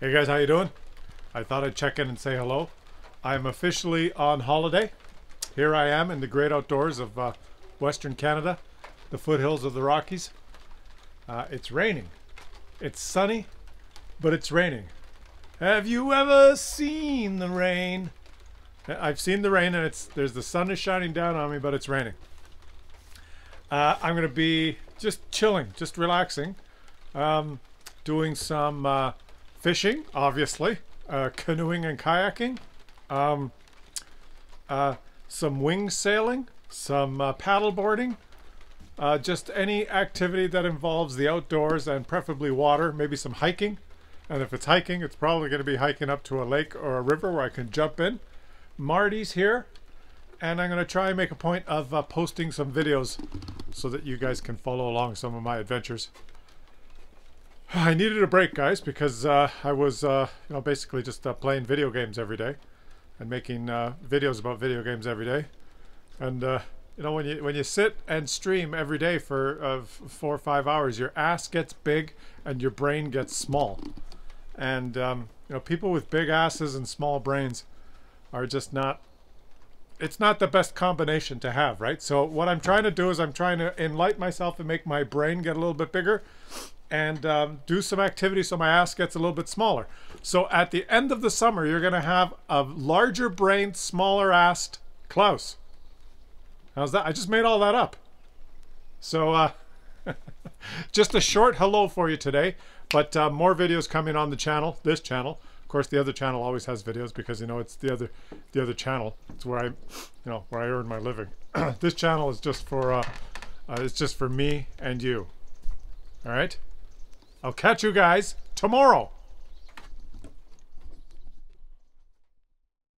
Hey guys, how you doing? I thought I'd check in and say hello. I'm officially on holiday. Here I am in the great outdoors of uh, Western Canada, the foothills of the Rockies. Uh, it's raining. It's sunny, but it's raining. Have you ever seen the rain? I've seen the rain, and it's there's the sun is shining down on me, but it's raining. Uh, I'm gonna be just chilling, just relaxing, um, doing some uh, fishing, obviously, uh, canoeing and kayaking, um, uh, some wing sailing, some uh, paddle boarding, uh, just any activity that involves the outdoors and preferably water, maybe some hiking. And if it's hiking, it's probably going to be hiking up to a lake or a river where I can jump in. Marty's here, and I'm going to try and make a point of uh, posting some videos so that you guys can follow along some of my adventures. I needed a break, guys, because uh, I was, uh, you know, basically just uh, playing video games every day and making uh, videos about video games every day. And uh, you know, when you when you sit and stream every day for four or five hours, your ass gets big and your brain gets small. And um, you know, people with big asses and small brains are just not. It's not the best combination to have, right? So what I'm trying to do is I'm trying to enlighten myself and make my brain get a little bit bigger, and um, do some activity so my ass gets a little bit smaller. So at the end of the summer, you're going to have a larger brained, smaller assed Claus. How's that? I just made all that up. So, uh, just a short hello for you today. But uh, more videos coming on the channel, this channel. Of course, the other channel always has videos because you know it's the other, the other channel. It's where I, you know, where I earn my living. this channel is just for, uh, uh, it's just for me and you. All right. I'll catch you guys tomorrow.